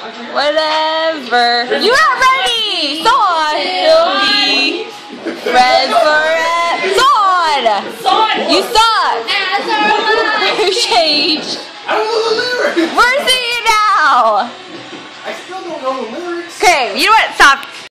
Whatever. You are ready! Sword. He'll be red for Sword. Song! You suck! You changed. I don't know the lyrics. We're singing now! I still don't know the lyrics. Okay, you know what? Stop.